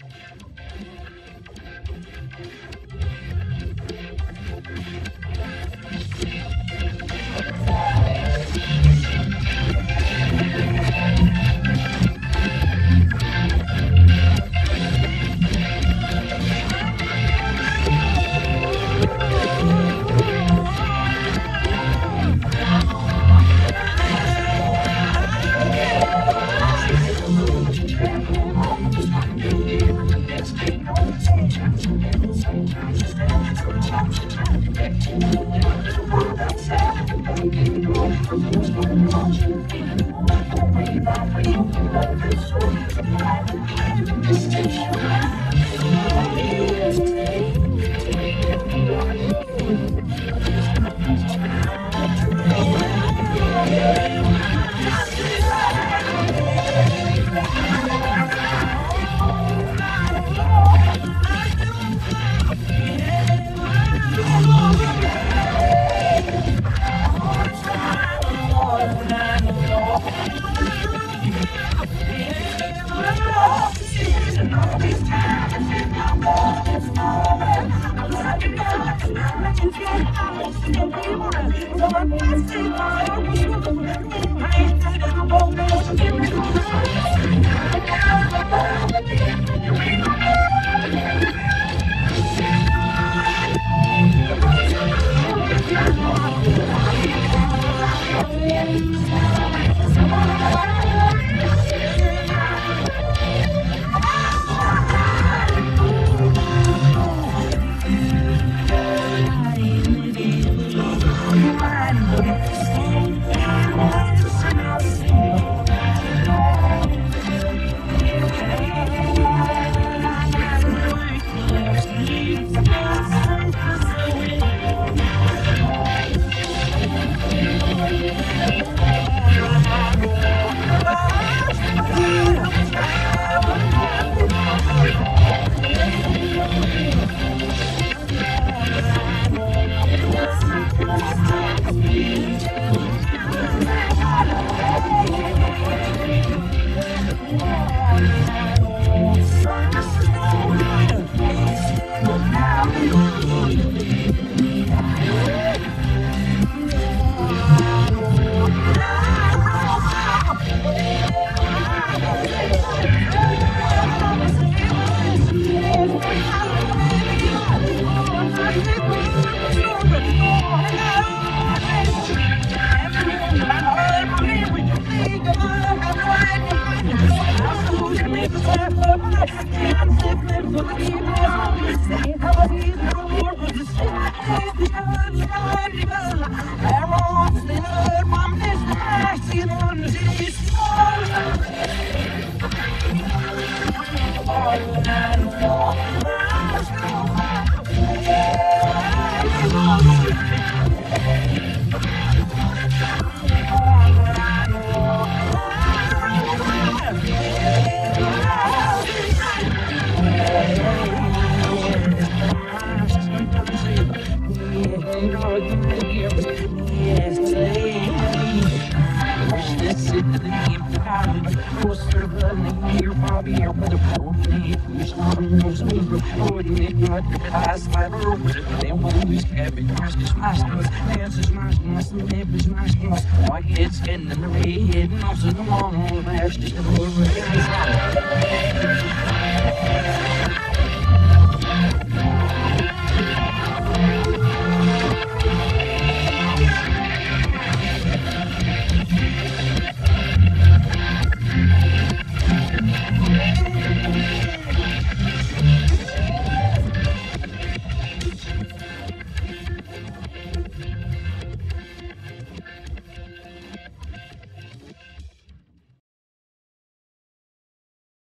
Thank you. Thank you. Thank you. Thank you. here with a pony. You're starting the the the.